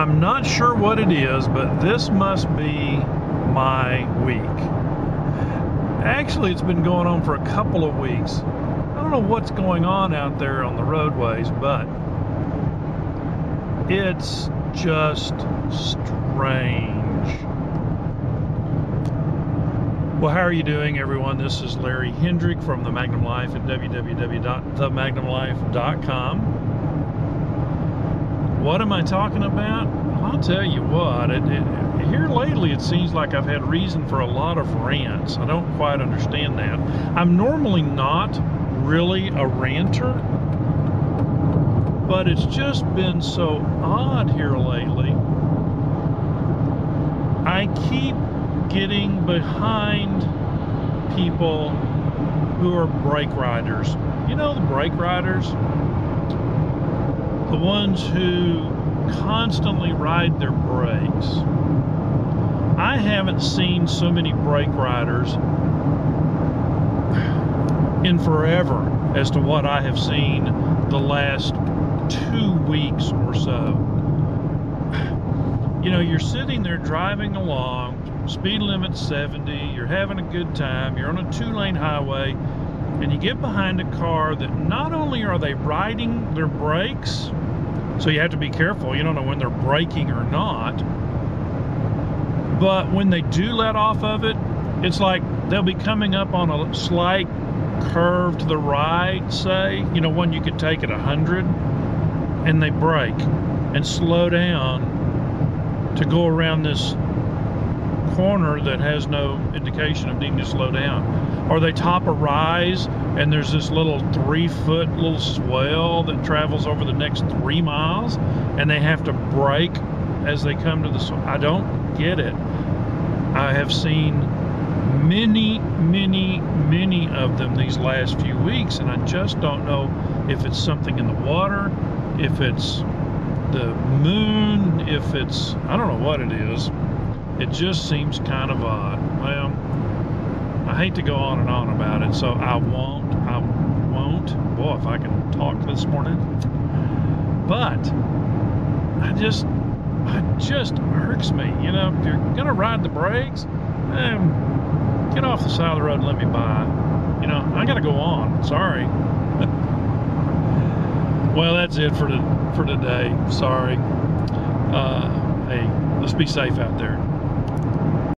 I'm not sure what it is, but this must be my week. Actually, it's been going on for a couple of weeks. I don't know what's going on out there on the roadways, but it's just strange. Well, how are you doing, everyone? This is Larry Hendrick from The Magnum Life at www.themagnumlife.com. What am I talking about? I'll tell you what, it, it, here lately it seems like I've had reason for a lot of rants. I don't quite understand that. I'm normally not really a ranter, but it's just been so odd here lately. I keep getting behind people who are brake riders. You know the brake riders? The ones who constantly ride their brakes. I haven't seen so many brake riders in forever as to what I have seen the last two weeks or so. You know, you're sitting there driving along, speed limit 70, you're having a good time, you're on a two lane highway, and you get behind a car that not only are they riding their brakes, so you have to be careful. You don't know when they're braking or not. But when they do let off of it, it's like they'll be coming up on a slight curve to the right, say, you know, one you could take at 100, and they brake and slow down to go around this corner that has no indication of needing to slow down. Or they top a rise and there's this little three foot little swell that travels over the next three miles and they have to brake as they come to the I don't get it. I have seen many, many, many of them these last few weeks, and I just don't know if it's something in the water, if it's the moon, if it's, I don't know what it is. It just seems kind of odd. Well, I hate to go on and on about it, so I won't. I won't. Boy, if I can talk this morning. But I just, it just irks me. You know, if you're gonna ride the brakes, um, get off the side of the road and let me by. You know, I gotta go on. Sorry. well, that's it for the for today. Sorry. Uh, hey, let's be safe out there.